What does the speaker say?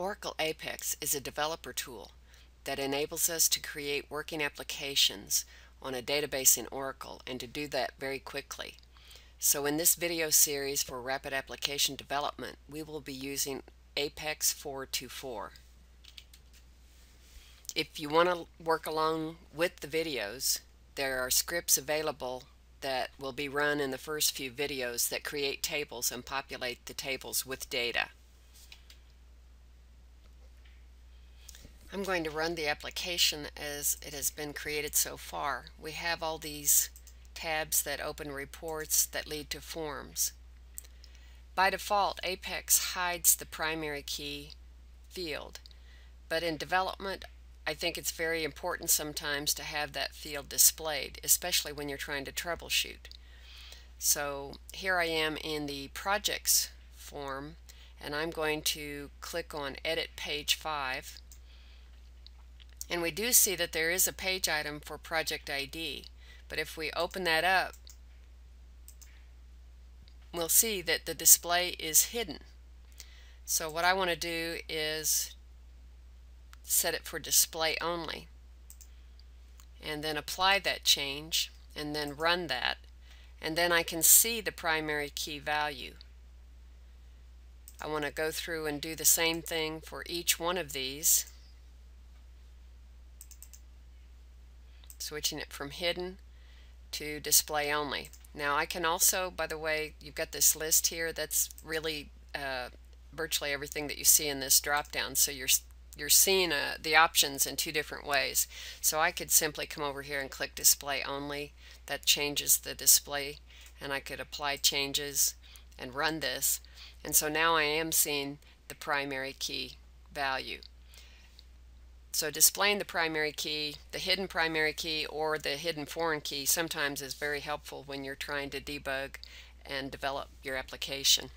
Oracle Apex is a developer tool that enables us to create working applications on a database in Oracle and to do that very quickly. So in this video series for rapid application development we will be using Apex 424. If you want to work along with the videos there are scripts available that will be run in the first few videos that create tables and populate the tables with data. I'm going to run the application as it has been created so far. We have all these tabs that open reports that lead to forms. By default, Apex hides the primary key field, but in development, I think it's very important sometimes to have that field displayed, especially when you're trying to troubleshoot. So here I am in the projects form, and I'm going to click on Edit Page 5 and we do see that there is a page item for project ID. But if we open that up, we'll see that the display is hidden. So what I want to do is set it for display only and then apply that change and then run that and then I can see the primary key value. I want to go through and do the same thing for each one of these switching it from hidden to display only. Now I can also, by the way, you've got this list here that's really uh, virtually everything that you see in this drop down so you're you're seeing uh, the options in two different ways. So I could simply come over here and click display only. That changes the display and I could apply changes and run this. And so now I am seeing the primary key value. So displaying the primary key, the hidden primary key, or the hidden foreign key sometimes is very helpful when you're trying to debug and develop your application.